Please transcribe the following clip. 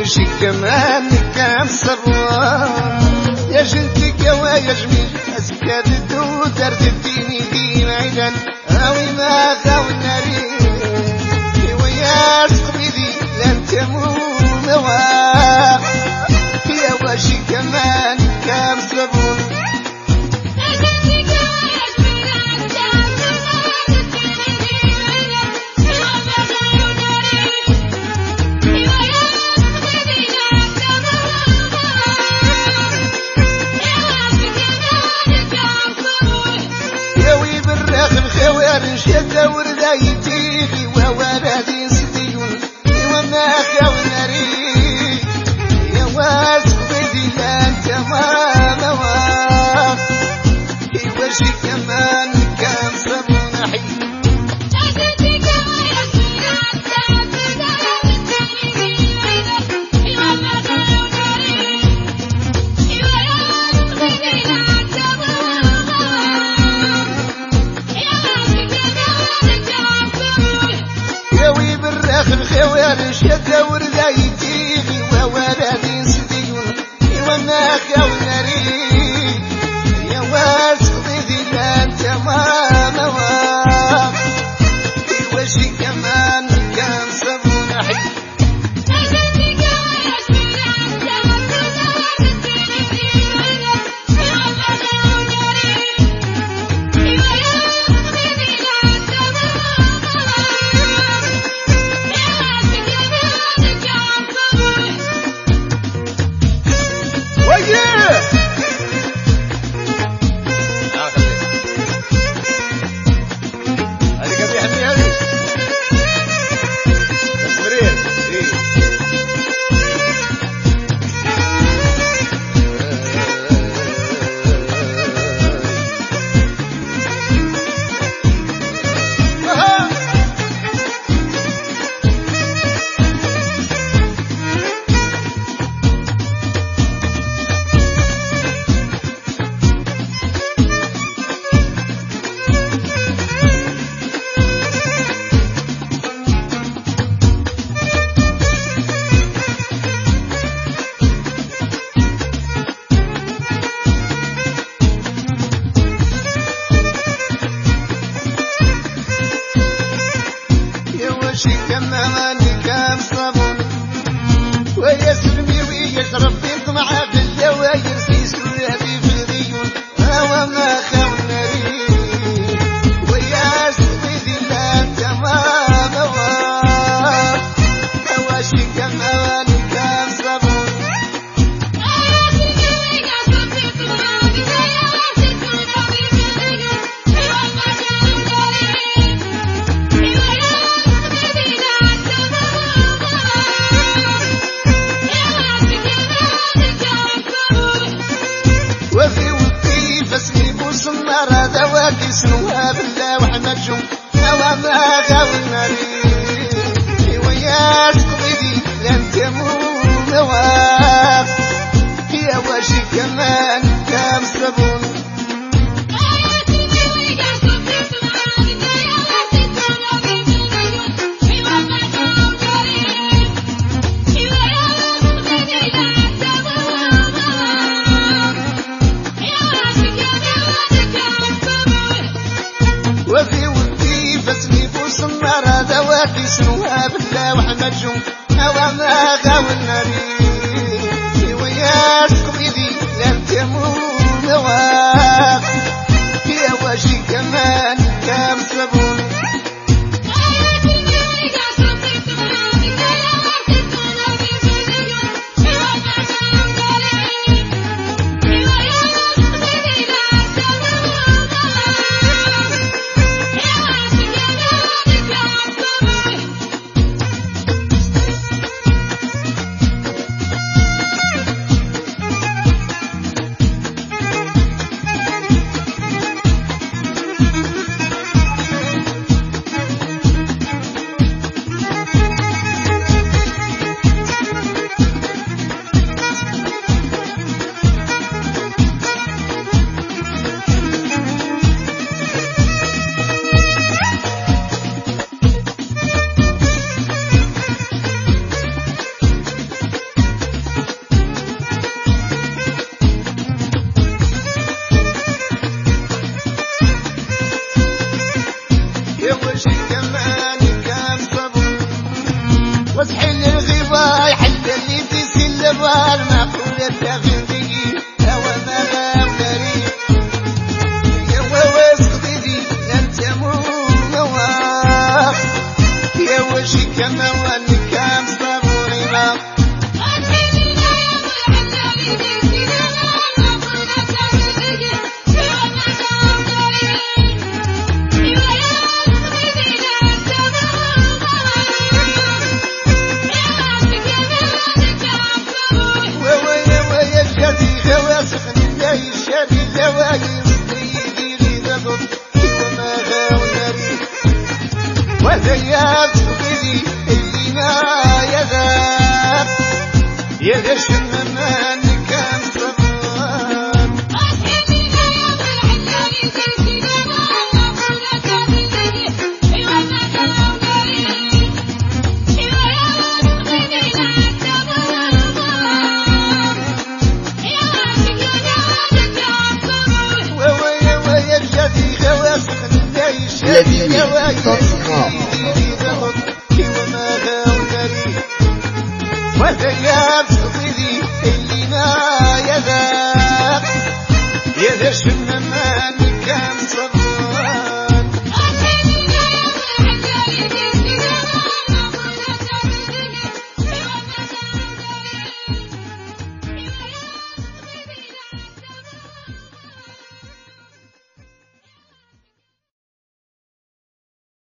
وش كمان نكسر يا جنتك ويا جميل أسكت الدودر تديني دين عجل أوي ما ذا ونريد؟ ويا سرا karışır دواك سنوها بالله وحمد هوا ما غاونا لي وياك قبيدي لن تموت نواف يا واشي كمان كام صبون جم هوا ما غاونا لي وياك قبيدي لن تموت. كمان كان صبر. وتحل الغيبة يحل اللي تسل البار معقولة تغني هوا ما غامري يا ديدي أنت مو نواف يا وشي كمان كان صبر وذياب سقدي اللي ما يذاب يغش النمان